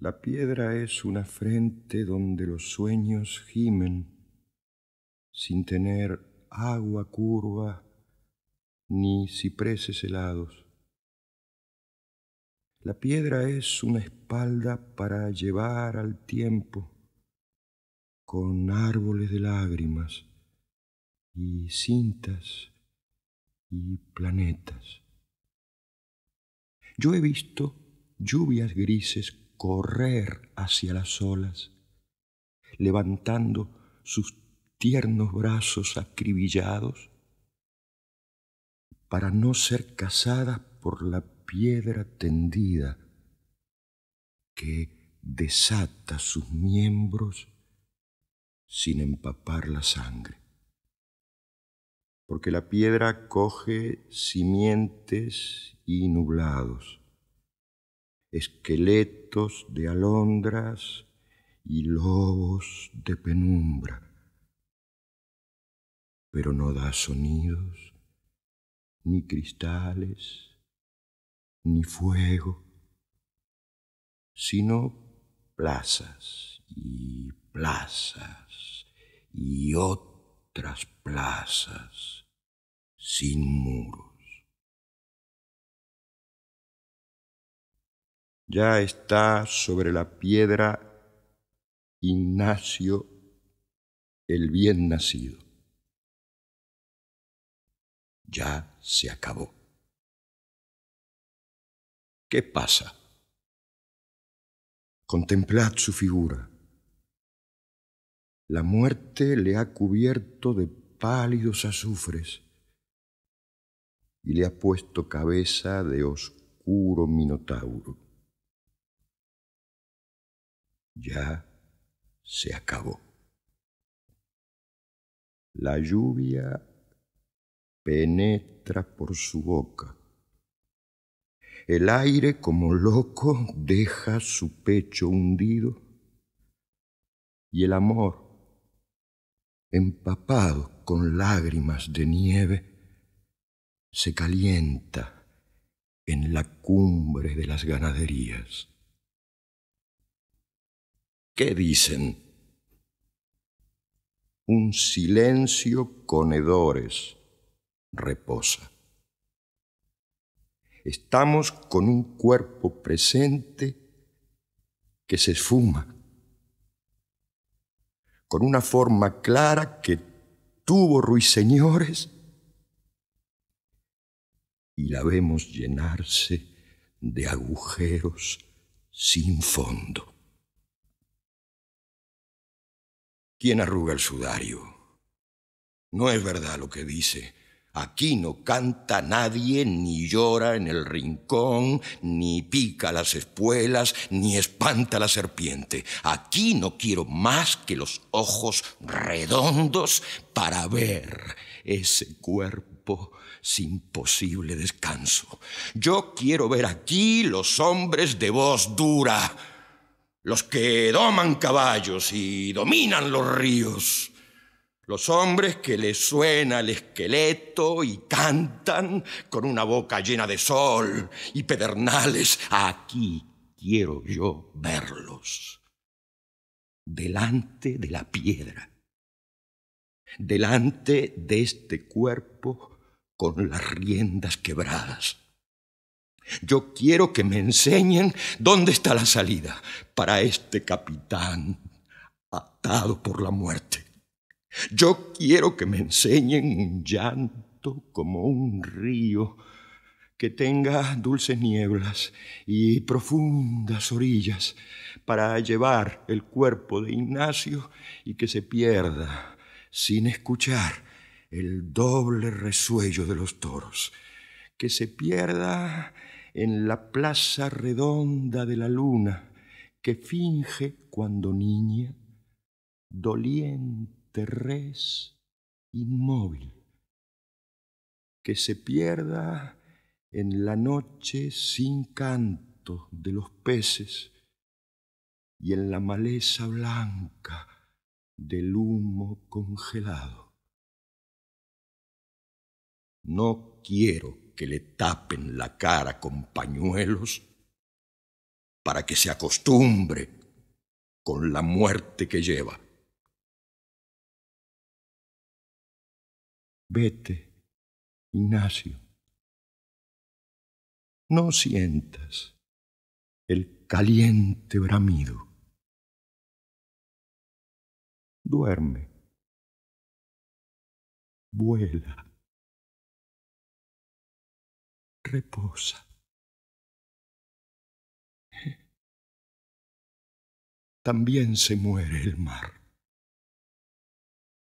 La piedra es una frente donde los sueños gimen sin tener agua curva ni cipreses helados. La piedra es una espalda para llevar al tiempo con árboles de lágrimas y cintas y planetas. Yo he visto lluvias grises correr hacia las olas, levantando sus tiernos brazos acribillados para no ser cazadas por la piedra tendida que desata sus miembros sin empapar la sangre. Porque la piedra coge simientes y nublados, esqueletos de alondras y lobos de penumbra, pero no da sonidos, ni cristales, ni fuego, sino plazas y plazas y otras plazas sin muros. Ya está sobre la piedra Ignacio el bien nacido. Ya se acabó. ¿Qué pasa? Contemplad su figura. La muerte le ha cubierto de pálidos azufres y le ha puesto cabeza de oscuro minotauro. Ya se acabó. La lluvia penetra por su boca. El aire como loco deja su pecho hundido y el amor empapado con lágrimas de nieve, se calienta en la cumbre de las ganaderías. ¿Qué dicen? Un silencio con hedores reposa. Estamos con un cuerpo presente que se esfuma con una forma clara que tuvo ruiseñores y la vemos llenarse de agujeros sin fondo. ¿Quién arruga el sudario? No es verdad lo que dice Aquí no canta nadie, ni llora en el rincón, ni pica las espuelas, ni espanta la serpiente. Aquí no quiero más que los ojos redondos para ver ese cuerpo sin posible descanso. Yo quiero ver aquí los hombres de voz dura, los que doman caballos y dominan los ríos los hombres que les suena el esqueleto y cantan con una boca llena de sol y pedernales. Aquí quiero yo verlos. Delante de la piedra. Delante de este cuerpo con las riendas quebradas. Yo quiero que me enseñen dónde está la salida para este capitán atado por la muerte. Yo quiero que me enseñen un llanto como un río que tenga dulces nieblas y profundas orillas para llevar el cuerpo de Ignacio y que se pierda sin escuchar el doble resuello de los toros, que se pierda en la plaza redonda de la luna que finge cuando niña, doliente res inmóvil, que se pierda en la noche sin canto de los peces y en la maleza blanca del humo congelado. No quiero que le tapen la cara con pañuelos para que se acostumbre con la muerte que lleva. Vete, Ignacio. No sientas el caliente bramido. Duerme. Vuela. Reposa. También se muere el mar.